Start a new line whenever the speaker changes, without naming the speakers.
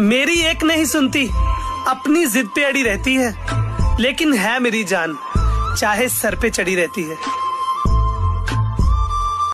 मेरी एक नहीं सुनती। अपनी जिद पे अड़ी रहती है। लेकिन है मेरी जान, चाहे सर पे चढ़ी रहती है।